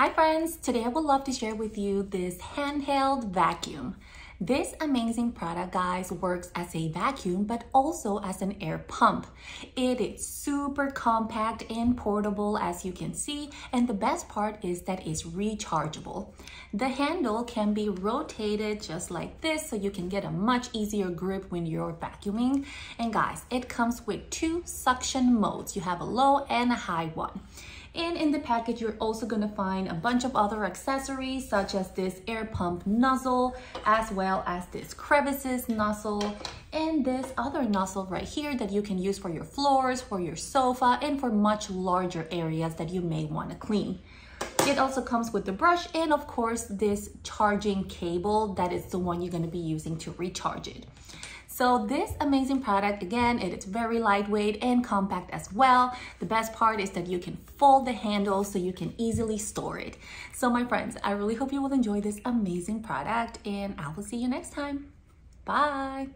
Hi friends, today I would love to share with you this handheld vacuum. This amazing product, guys, works as a vacuum, but also as an air pump. It is super compact and portable, as you can see, and the best part is that it's rechargeable. The handle can be rotated just like this, so you can get a much easier grip when you're vacuuming. And guys, it comes with two suction modes. You have a low and a high one. And in the package, you're also gonna find a bunch of other accessories such as this air pump nozzle, as well as this crevices nozzle, and this other nozzle right here that you can use for your floors, for your sofa, and for much larger areas that you may wanna clean. It also comes with the brush and of course this charging cable that is the one you're gonna be using to recharge it. So this amazing product, again, it is very lightweight and compact as well. The best part is that you can fold the handle so you can easily store it. So my friends, I really hope you will enjoy this amazing product and I will see you next time. Bye.